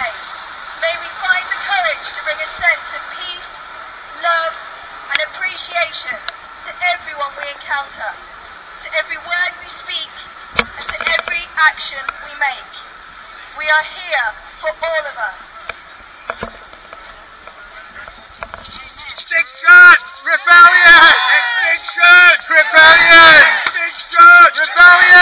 day. May we find the courage to bring a sense of peace, love, and appreciation to everyone we encounter, to every word we speak, and to every action we make. We are here for all of us. Extinction! Rebellion! Extinction! Rebellion! Extinction! Rebellion!